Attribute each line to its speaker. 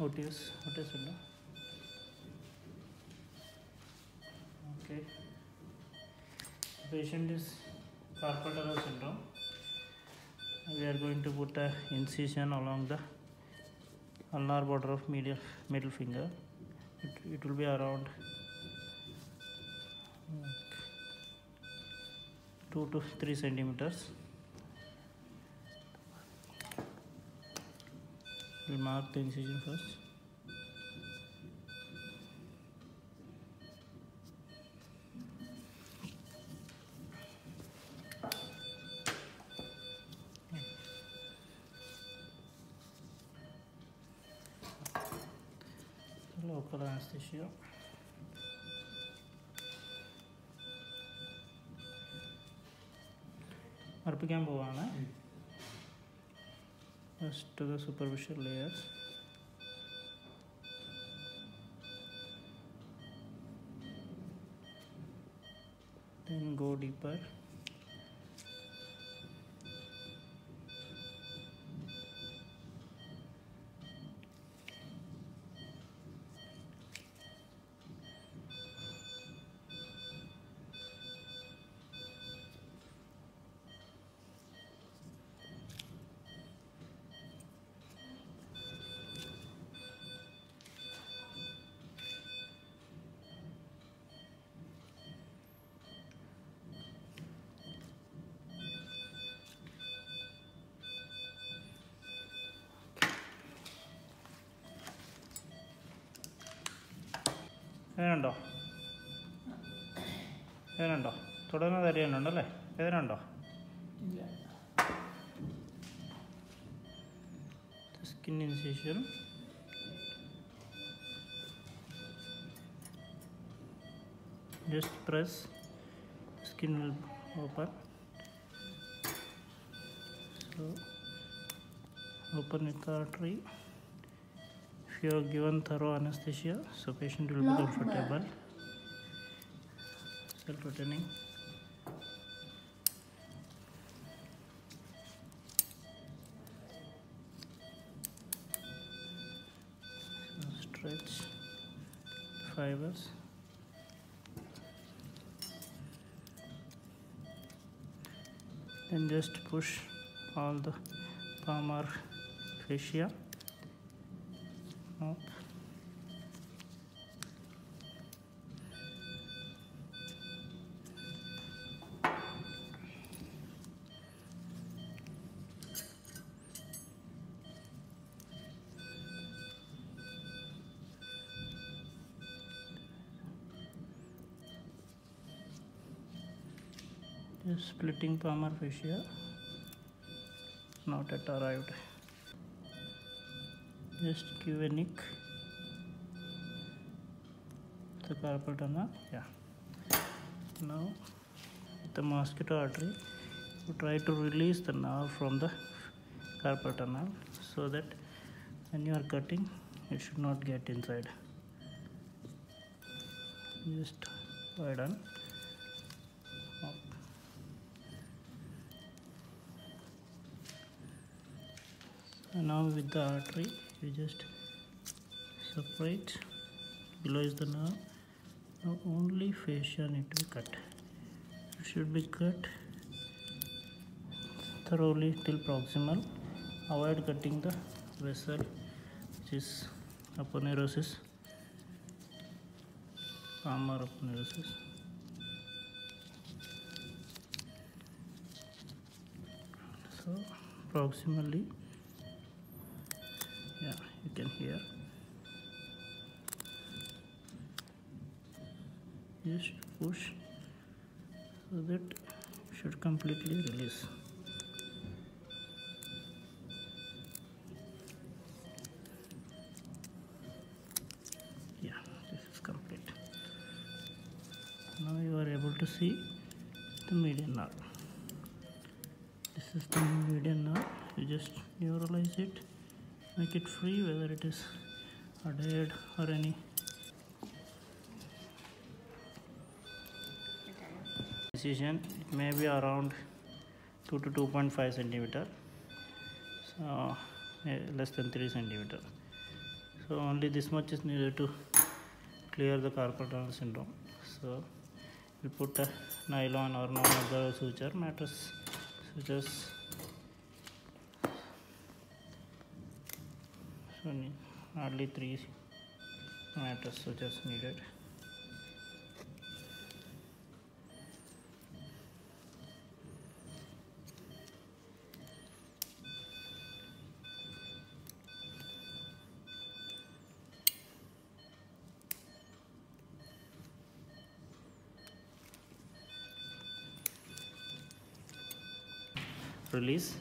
Speaker 1: OTS, OTS window. Okay. Patient is carpal tunnel syndrome. We are going to put a incision along the ulnar border of medial middle finger. It, it will be around two to three centimeters. We'll mark the incision first. Local anesthesia. അർപ്പിക്കാൻ പോവാണ് first to the superficial layers. Then go deeper. വേദനുണ്ടോ വേദനുണ്ടോ തുടർന്ന് തരികയുണ്ടല്ലേ വേദനുണ്ടോ സ്കിന്നിന് ശേഷം. Just press skin open open with tree if you are given thorough anesthesia so patient will be comfortable. Self retaining so stretch. Fibers. Then just push all the palmar fascia just splitting palmar fascia not yet arrived just give a nick. The carpal tunnel yeah. Now with the mosquito artery try to release the nerve from the carpal tunnel so that when you are cutting it should not get inside. Just up and now with the artery you just separate. Below is the nerve now only fascia need to be cut. It should be cut thoroughly till proximal. Avoid cutting the vessel which is aponeurosis palmar aponeurosis. So proximally you can hear. Just push. So that should completely release. Yeah this is complete. Now you are able to see the median nerve this is the median nerve you just neuralize it make it free whether it is adhered or any. Incision it may be around 2 to 2.5 centimeter. So eh, less than 3 centimeter. So only this much is needed to clear the carpal tunnel syndrome. So we put a nylon or non-absorbable suture mattress sutures ne- hardly three mattress sutures needed release